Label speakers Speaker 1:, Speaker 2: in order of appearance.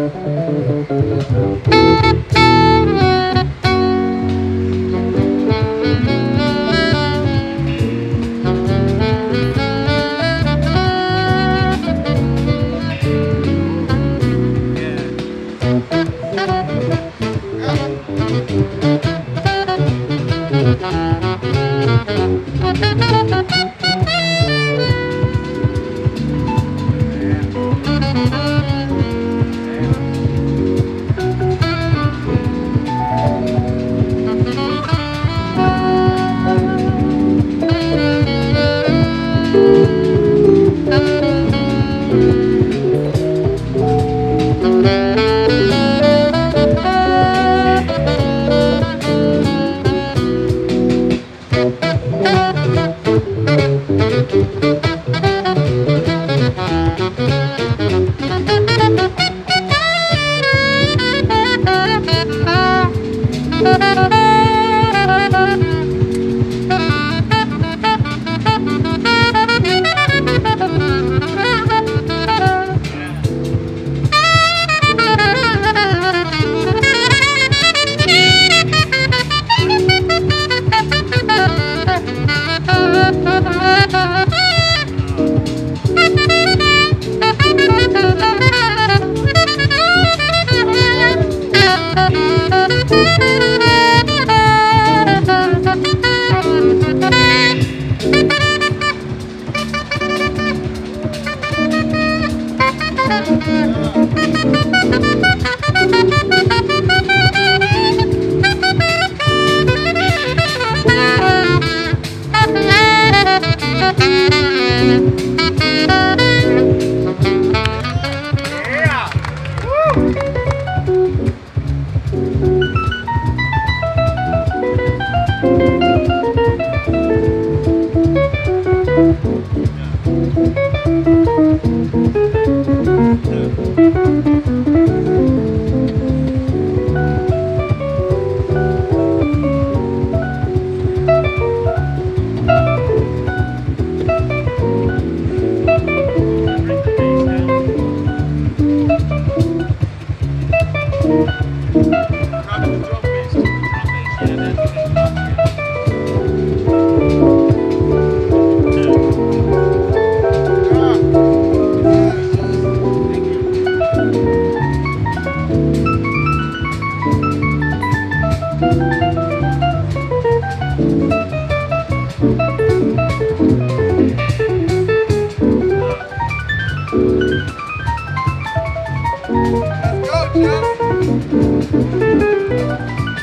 Speaker 1: Música Thank you.